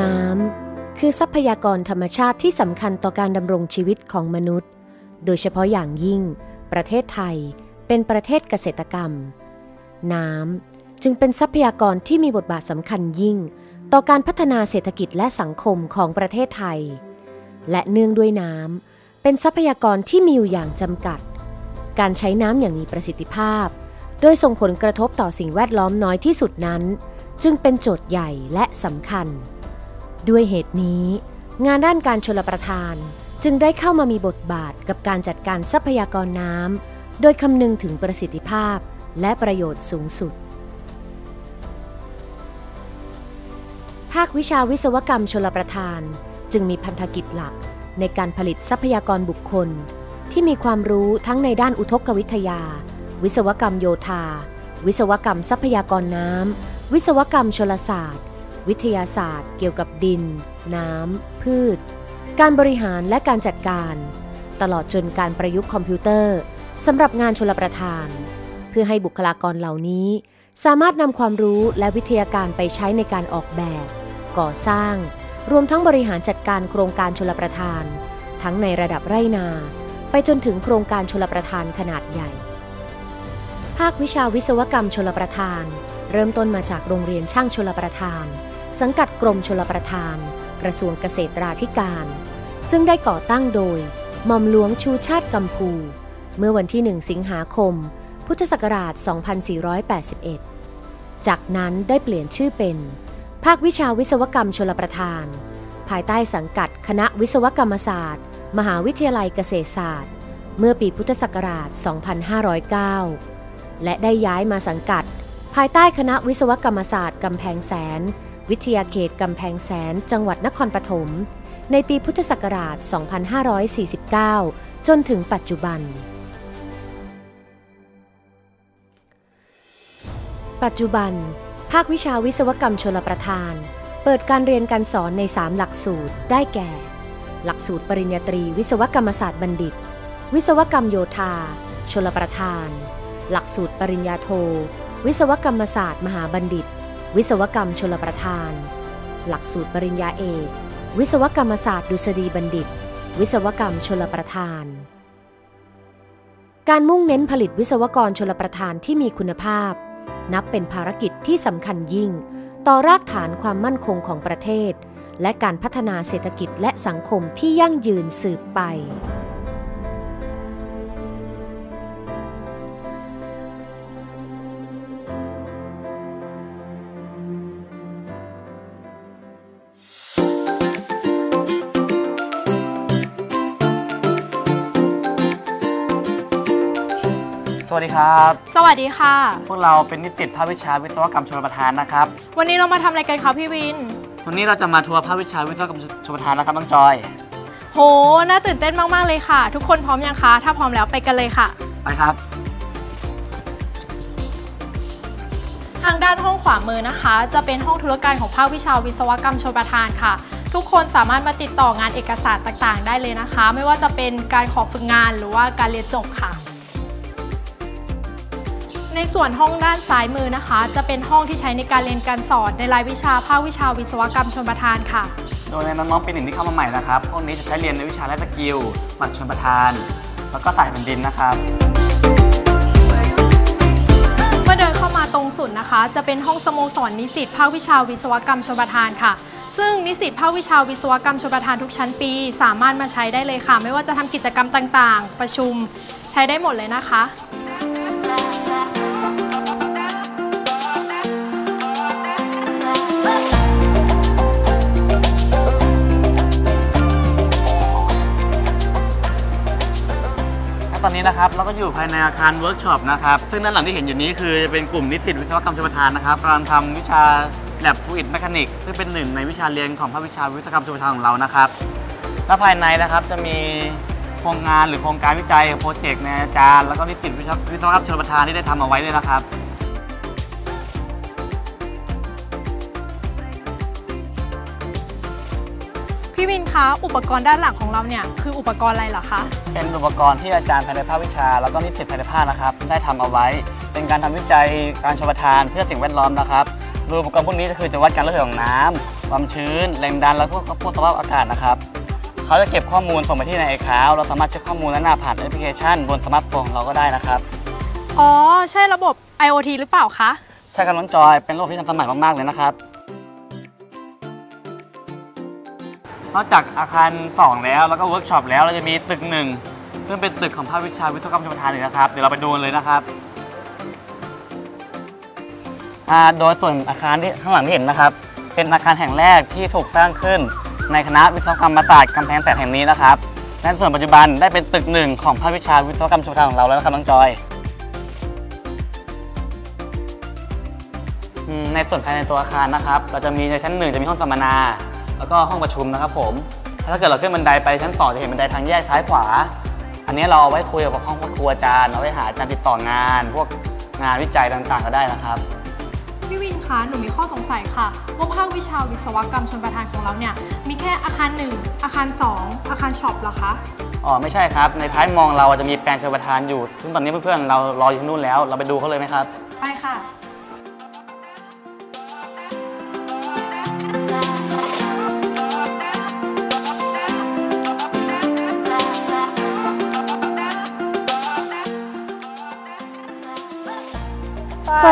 น้ำคือทรัพยากรธรรมชาติที่สำคัญต่อการดำรงชีวิตของมนุษย์ โดยเฉพาะอย่างยิ่ง ประเทศไทยเป็นประเทศเกษตรกรรม น้ำจึงเป็นทรัพยากรที่มีบทบาทสำคัญยิ่ง ต่อการพัฒนาเศรษฐกิจและสังคมของประเทศไทย และเนื่องด้วยน้ำเป็นทรัพยากรที่มีอยู่อย่างจำกัด การใช้น้ำอย่างมีประสิทธิภาพ โดยส่งผลกระทบต่อสิ่งแวดล้อมน้อยที่สุดนั้น จึงเป็นโจทย์ใหญ่และสำคัญ ด้วยเหตุนี้ งานด้านการชลประทานจึงได้เข้ามามีบทบาทกับการจัดการทรัพยากรน้ำโดยคำนึงถึงประสิทธิภาพและประโยชน์สูงสุด ภาควิชาวิศวกรรมชลประทาน จึงมีพันธกิจหลักในการผลิตทรัพยากรบุคคล ที่มีความรู้ทั้งในด้านอุทกวิทยา วิศวกรรมโยธา วิศวกรรมทรัพยากรน้ำวิศวกรรมชลศาสตร์ วิทยาศาสตร์ เกี่ยวกับดิน น้ำ พืช การบริหารและการจัดการ ตลอดจนการประยุกต์คอมพิวเตอร์สำหรับงานชลประทาน เพื่อให้บุคลากรเหล่านี้ สามารถนำความรู้และวิทยาการไปใช้ในการออกแบบ ก่อสร้าง รวมทั้งบริหารจัดการโครงการชลประทาน ทั้งในระดับไร่นา ไปจนถึงโครงการชลประทานขนาดใหญ่ ภาควิชาวิศวกรรมชลประทาน เริ่มต้นมาจากโรงเรียนช่างชลประทาน สังกัดกรมชลประทาน กระทรวงเกษตราธิการ ซึ่งได้ก่อตั้งโดยหม่อมหลวงชูชาติกัมพู เมื่อวันที่ 1 สิงหาคม พุทธศักราช 2481 จากนั้นได้เปลี่ยนชื่อเป็น ภาควิชาวิศวกรรมชลประทาน ภายใต้สังกัดคณะวิศวกรรมศาสตร์ มหาวิทยาลัยเกษตรศาสตร์ เมื่อปีพุทธศักราช 2509 และได้ย้ายมาสังกัด ภายใต้คณะวิศวกรรมศาสตร์กำแพงแสน วิทยาเขตกำแพงแสนจังหวัดนครปฐม ในปีพุทธศักราช 2549 จนถึงปัจจุบัน ปัจจุบัน ภาควิชาวิศวกรรมชลประทาน เปิดการเรียนการสอนใน 3 หลักสูตรได้แก่ หลักสูตรปริญญาตรีวิศวกรรมศาสตร์บัณฑิต วิศวกรรมโยธา ชลประทาน หลักสูตรปริญญาโท วิศวกรรมศาสตร์มหาบัณฑิต วิศวกรรมชลประทาน หลักสูตรปริญญาเอก วิศวกรรมศาสตร์ดุษฎีบัณฑิต วิศวกรรมชลประทาน การมุ่งเน้นผลิตวิศวกรชลประทานที่มีคุณภาพ นับเป็นภารกิจที่สำคัญยิ่ง ต่อรากฐานความมั่นคงของประเทศ และการพัฒนาเศรษฐกิจและสังคมที่ยั่งยืนสืบไป วัสดีครับ สวัสดีค่ะ พวกเราเป็นนิสิตภาควิชาวิศวกรรมชลประทานนะครับ วันนี้เรามาทำอะไรกันคะพี่วิน วันนี้เราจะมาทัวร์ภาควิชาวิศวกรรมชลประทานนะครับน้องจอย โห น่าตื่นเต้นมากๆเลยค่ะ ทุกคนพร้อมยังคะ ถ้าพร้อมแล้วไปกันเลยค่ะ ไปครับ ทางด้านห้องขวามือนะคะ จะเป็นห้องธุรการของภาควิชาวิศวกรรมชลประทานค่ะ ทุกคนสามารถมาติดต่องานเอกสารต่างๆ ได้เลยนะคะ ไม่ว่าจะเป็นการขอฝึกงานหรือว่าการเรียนจบค่ะ ในส่วนห้องด้านซ้ายมือนะคะ จะเป็นห้องที่ใช้ในการเรียนการสอนในรายวิชาภาควิชาวิศวกรรมชลประทานค่ะ โดยในน้องๆปีหนึ่งที่เข้ามาใหม่นะครับพวกนี้จะใช้เรียนในวิชาและสกิลหมัดชลประทาน แล้วก็สายแผ่นดินนะครับเมื่อเดินเข้ามาตรงสุดนะคะ จะเป็นห้องสโมสรนิสิตภาควิชาวิศวกรรมชลประทานค่ะซึ่งนิสิตภาควิชาวิศวกรรมชลประทานทุกชั้นปี สามารถมาใช้ได้เลยค่ะ ไม่ว่าจะทำกิจกรรมต่างๆ ประชุมใช้ได้หมดเลยนะคะ ตอนนี้นะครับเราก็อยู่ภายในอาคารเวิร์กช็อปนะครับ ซึ่งด้านหลังที่เห็นอยู่นี้คือจะเป็นกลุ่มนิสิตวิศวกรรมชลประทานนะครับกำลังทำวิชา lab fluid mechanic ซึ่งเป็นหนึ่งในวิชาเรียนของภาควิชาวิศวกรรมชลประทานของเรานะครับ และภายในนะครับจะมีโครงงานหรือโครงการวิจัยโปรเจกต์ในอาจารย์แล้วก็นิสิตวิศววิศวกรรมชลประทานที่ได้ทำเอาไว้เลยนะครับ พี่วินคะ อุปกรณ์ด้านหลังของเราเนี่ยคืออุปกรณ์อะไรเหรอคะ เป็นอุปกรณ์ที่อาจารย์ภายในภาควิชา แล้วก็นิสิตภายในภาคนะครับ ได้ทำเอาไว้ เป็นการทำวิจัยการชลประทานเพื่อสิ่งแวดล้อมนะครับโดยอุปกรณ์พวกนี้ก็คือจะวัดการระเหยของน้ำความชื้น แรงดัน แล้วก็พวกสภาพอากาศนะครับ เขาจะเก็บข้อมูลส่งไปที่ใน iCloud เราสามารถเช็คข้อมูลและหน้าผ่านแอปพลิเคชัน บนสมาร์ทโฟนของเราก็ได้นะครับ อ๋อ ใช่ระบบ IoT หรือเปล่าคะ ใช่ครับน้องจอย เป็นระบบที่ทันสมัยมากๆเลยนะครับ นอกจากอาคาร 2 แล้วแล้วก็เวิร์กช็อปแล้วเราจะมีตึกหนึ่งซึ่งเป็นตึกของภาควิชาวิศวกรรมชลประทานอีกนะครับ เดี๋ยวเราไปดูกันเลยนะครับโดยส่วนอาคารที่ข้างหลังที่เห็นนะครับ เป็นอาคารแห่งแรกที่ถูกสร้างขึ้น ในคณะวิศวกรรมศาสตร์กำแพงแสนแห่งนี้นะครับและส่วนปัจจุบันได้เป็นตึกหนึ่งของภาควิชาวิศวกรรมชลประทานของเราแล้วนะครับน้องจอยในส่วนภายในตัวอาคารนะครับ เราจะมีในชั้นหนึ่งจะมีห้องสัมมนา แล้วก็ห้องประชุมนะครับผมถ้าเกิดเราขึ้นบันไดไปชั้นสองจะเห็นบันไดทางแยกซ้ายขวา อันนี้เราเอาไว้คุยกับห้องครูอาจารย์เอาไว้หาอาจารย์ติดต่องาน พวกงานวิจัยต่างๆก็ได้นะครับพี่วินคะหนูมีข้อสงสัยค่ะว่าภาควิชาวิศวกรรมชลประทานของเราเนี่ยมีแค่อาคาร 1 อาคาร 2 อาคาร shop เหรอคะอ๋อไม่ใช่ครับ ในท้ายมอเราจะมีแปลงชลประทานอยู่ ซึ่งตอนนี้เพื่อนๆเรารออยู่ที่นู่นแล้ว เราไปดูเขาเลยไหมครับ ไปค่ะ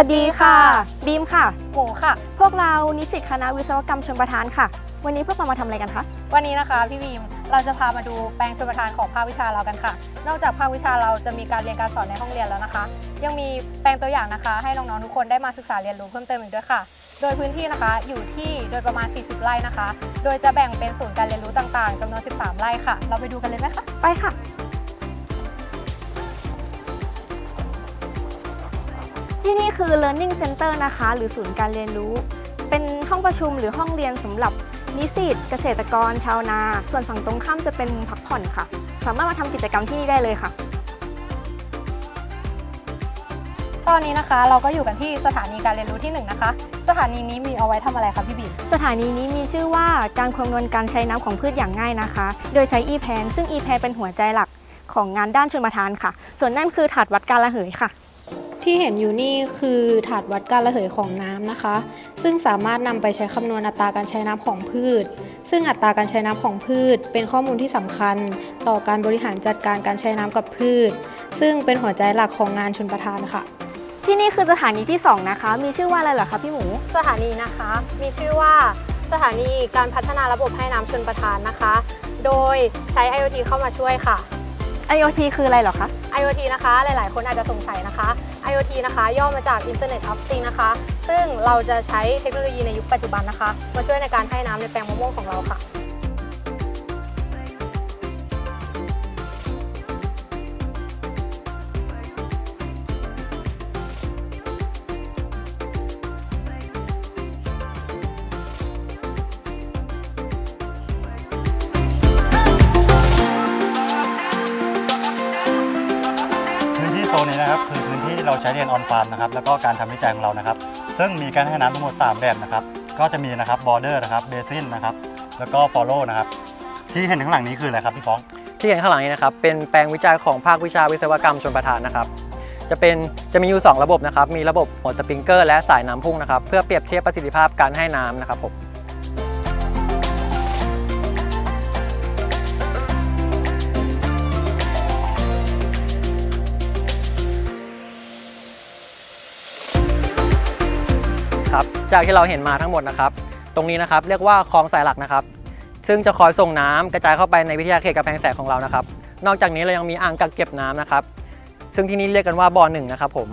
วัสดีค่ะ บีมค่ะ หมูค่ะ พวกเรานิสิตคณะวิศวกรรมชลประทานค่ะ วันนี้พวกเรามาทำอะไรกันคะ วันนี้นะคะพี่บีมเราจะพามาดูแปลงชลประทานของภาควิชาเรากันค่ะ นอกจากภาควิชาเราจะมีการเรียนการสอนในห้องเรียนแล้วนะคะ ยังมีแปลงตัวอย่างนะคะ ให้น้องๆทุกคนได้มาศึกษาเรียนรู้เพิ่มเติมอีกด้วยค่ะ โดยพื้นที่นะคะอยู่ที่โดยประมาณ 40 ไร่นะคะ โดยจะแบ่งเป็นศูนย์การเรียนรู้ต่างๆจำนวน 13 ไร่ค่ะ เราไปดูกันเลยไหมคะ ไปค่ะ ที่นี่คือ Learning Center นะคะ หรือศูนย์การเรียนรู้ เป็นห้องประชุมหรือห้องเรียนสำหรับนิสิตเกษตรกรชาวนา ส่วนฝั่งตรงข้ามจะเป็นมุมพักผ่อนค่ะ สามารถมาทำกิจกรรมที่นี่ได้เลยค่ะ ตอนนี้นะคะเราก็อยู่กันที่สถานีการเรียนรู้ที่หนึ่งนะคะ สถานีนี้มีเอาไว้ทำอะไรคะพี่บีมสถานีนี้มีชื่อว่าการคำนวณการใช้น้ำของพืชอย่างง่ายนะคะ โดยใช้ e-pan ซึ่ง e-pan เป็นหัวใจหลักของงานด้านชลประทานค่ะ ส่วนนั่นคือถาดวัดการระเหยค่ะ ที่เห็นอยู่นี่คือถาดวัดการระเหยของน้ำนะคะ ซึ่งสามารถนำไปใช้คำนวณอัตราการใช้น้ำของพืช ซึ่งอัตราการใช้น้ำของพืช เป็นข้อมูลที่สำคัญ ต่อการบริหารจัดการการใช้น้ำกับพืช ซึ่งเป็นหัวใจหลักของงานชนประทานค่ะ ที่นี่คือสถานีที่ 2 นะคะ มีชื่อว่าอะไรเหรอคะพี่หมู สถานีนะคะ มีชื่อว่าสถานีการพัฒนาระบบให้น้ำชนประทานนะคะ โดยใช้ IoT เข้ามาช่วยค่ะ IoT คืออะไรหรอคะ IoT นะคะ หลาย ๆ คนอาจจะสงสัยนะคะ IoT นะคะย่อมาจาก Internet of Things นะคะ ซึ่งเราจะใช้เทคโนโลยีในยุคปัจจุบันนะคะ มาช่วยในการให้น้ำในแปลงมะม่วงของเราค่ะ เราใช้เรียน on-farm นะครับแล้วก็การทำวิจัยของเรานะครับ ซึ่งมีการให้น้ำทั้งหมด 3 แบบนะครับ ก็จะมีนะครับ border นะครับ basin นะครับแล้วก็ furrow นะครับที่เห็นข้างหลังนี้คืออะไรครับพี่ฟ้องที่เห็นข้างหลังนี้นะครับเป็นแปลงวิจัยของภาควิชาวิศวกรรมชลประทานนะครับ จะเป็นจะมีอยู่ 2 ระบบนะครับมีระบบหัวสปริงเกอร์และสายน้ำพุ่งนะครับเพื่อเปรียบเทียบประสิทธิภาพการให้น้ำนะครับผม ครับ จากที่เราเห็นมาทั้งหมดนะครับ ตรงนี้นะครับเรียกว่าคลองสายหลักนะครับ ซึ่งจะคอยส่งน้ำกระจายเข้าไปในวิทยาเขตกำแพงแสนของเรานะครับ นอกจากนี้เรายังมีอ่างกักเก็บน้ำนะครับ ซึ่งที่นี่เรียกกันว่าบ่อหนึ่งนะครับผม